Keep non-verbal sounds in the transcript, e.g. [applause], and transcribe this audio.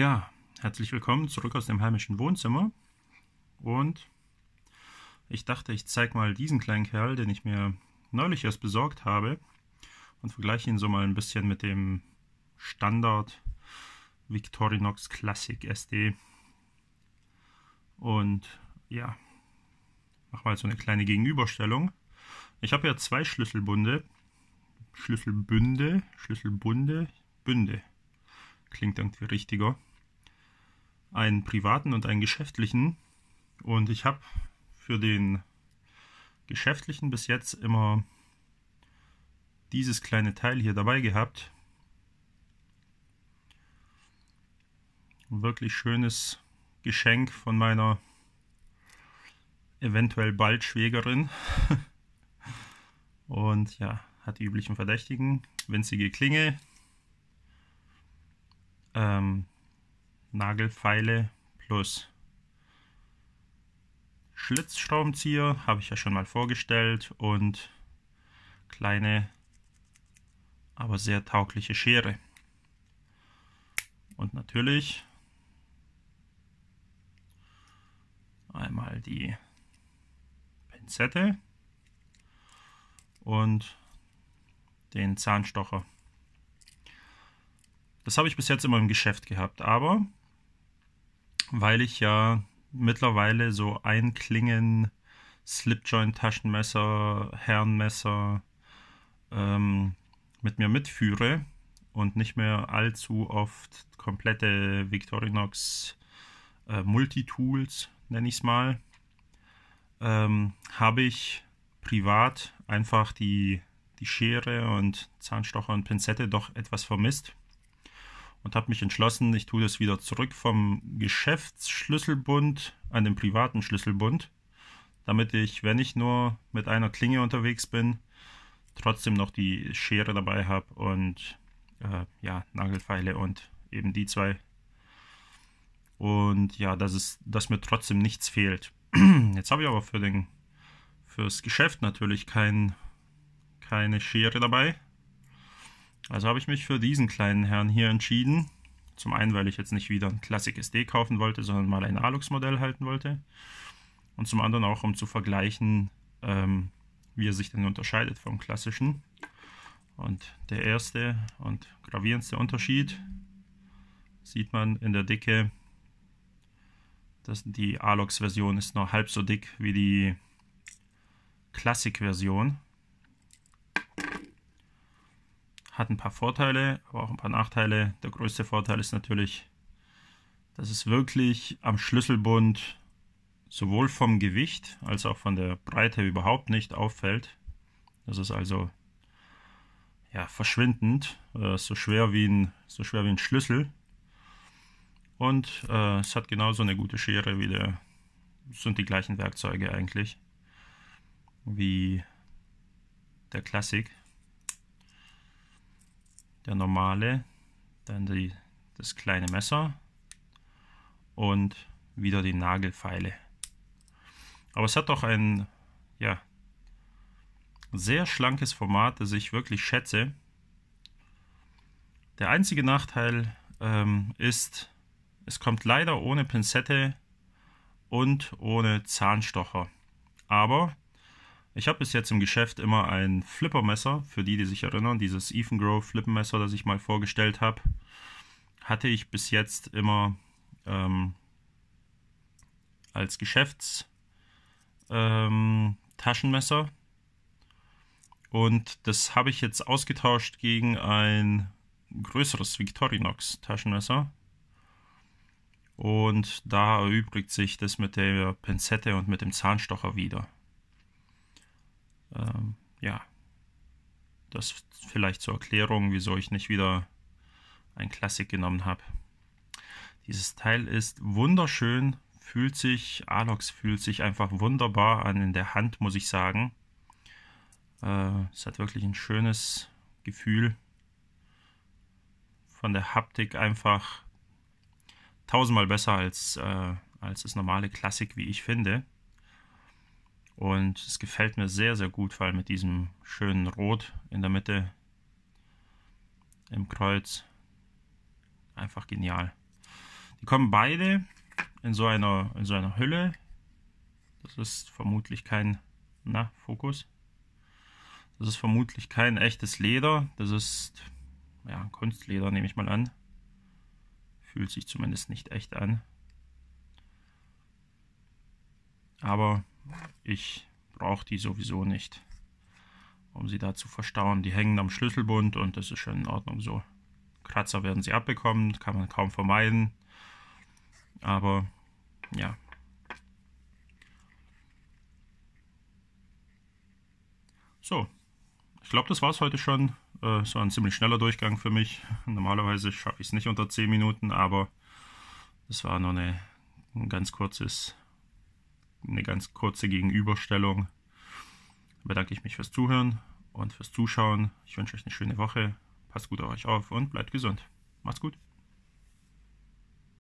Ja, herzlich willkommen zurück aus dem heimischen Wohnzimmer. Und ich dachte, ich zeige mal diesen kleinen Kerl, den ich mir neulich erst besorgt habe und vergleiche ihn so mal ein bisschen mit dem Standard Victorinox Classic SD. Und ja, mach mal so eine kleine Gegenüberstellung. Ich habe ja zwei Schlüsselbunde. Schlüsselbünde, Schlüsselbunde, Bünde. Klingt irgendwie richtiger einen privaten und einen geschäftlichen. Und ich habe für den geschäftlichen bis jetzt immer dieses kleine Teil hier dabei gehabt. wirklich schönes Geschenk von meiner eventuell bald Schwägerin. [laughs] Und ja, hat die üblichen Verdächtigen. Winzige Klinge. Ähm, Nagelfeile plus Schlitzschraubenzieher, habe ich ja schon mal vorgestellt, und kleine, aber sehr taugliche Schere. Und natürlich einmal die Pinzette und den Zahnstocher. Das habe ich bis jetzt immer im Geschäft gehabt, aber weil ich ja mittlerweile so Einklingen, Slipjoint-Taschenmesser, Herrenmesser ähm, mit mir mitführe und nicht mehr allzu oft komplette Victorinox äh, Multitools, nenne ich es mal, ähm, habe ich privat einfach die, die Schere und Zahnstocher und Pinzette doch etwas vermisst und habe mich entschlossen, ich tue das wieder zurück vom Geschäftsschlüsselbund an den privaten Schlüsselbund, damit ich, wenn ich nur mit einer Klinge unterwegs bin, trotzdem noch die Schere dabei habe und äh, ja, Nagelfeile und eben die zwei. Und ja, dass, es, dass mir trotzdem nichts fehlt. [clears throat] Jetzt habe ich aber für den, fürs Geschäft natürlich kein, keine Schere dabei also habe ich mich für diesen kleinen Herrn hier entschieden. Zum einen, weil ich jetzt nicht wieder ein Classic SD kaufen wollte, sondern mal ein Alux-Modell halten wollte. Und zum anderen auch, um zu vergleichen, ähm, wie er sich denn unterscheidet vom klassischen. Und der erste und gravierendste Unterschied sieht man in der Dicke. dass die Alux-Version ist noch halb so dick wie die Classic-Version. Hat ein paar Vorteile, aber auch ein paar Nachteile. Der größte Vorteil ist natürlich, dass es wirklich am Schlüsselbund sowohl vom Gewicht als auch von der Breite überhaupt nicht auffällt. Das ist also ja, verschwindend, äh, so, schwer wie ein, so schwer wie ein Schlüssel. Und äh, es hat genauso eine gute Schere wie der, sind die gleichen Werkzeuge eigentlich, wie der Classic der normale, dann die, das kleine Messer und wieder die Nagelfeile. Aber es hat doch ein ja, sehr schlankes Format, das ich wirklich schätze. Der einzige Nachteil ähm, ist, es kommt leider ohne Pinzette und ohne Zahnstocher. Aber ich habe bis jetzt im Geschäft immer ein Flippermesser, für die, die sich erinnern, dieses Ethan Grove Flippermesser, das ich mal vorgestellt habe, hatte ich bis jetzt immer ähm, als Geschäftstaschenmesser. Ähm, Und das habe ich jetzt ausgetauscht gegen ein größeres Victorinox Taschenmesser. Und da erübrigt sich das mit der Pinzette und mit dem Zahnstocher wieder. Ähm, ja, das vielleicht zur Erklärung, wieso ich nicht wieder ein Klassik genommen habe. Dieses Teil ist wunderschön, fühlt sich, Alox fühlt sich einfach wunderbar an in der Hand, muss ich sagen. Äh, es hat wirklich ein schönes Gefühl. Von der Haptik einfach tausendmal besser als, äh, als das normale Klassik, wie ich finde. Und es gefällt mir sehr, sehr gut, vor allem mit diesem schönen Rot in der Mitte im Kreuz. Einfach genial. Die kommen beide in so einer, in so einer Hülle. Das ist vermutlich kein, na, Fokus. Das ist vermutlich kein echtes Leder. Das ist, ja, Kunstleder, nehme ich mal an. Fühlt sich zumindest nicht echt an. Aber ich brauche die sowieso nicht, um sie da zu verstauen. Die hängen am Schlüsselbund und das ist schon in Ordnung so. Kratzer werden sie abbekommen, kann man kaum vermeiden. Aber ja. So, ich glaube, das war es heute schon. Äh, es war ein ziemlich schneller Durchgang für mich. Normalerweise schaffe ich es nicht unter 10 Minuten, aber es war nur eine, ein ganz kurzes, eine ganz kurze Gegenüberstellung. Da bedanke ich mich fürs Zuhören und fürs Zuschauen. Ich wünsche euch eine schöne Woche. Passt gut auf euch auf und bleibt gesund. Macht's gut.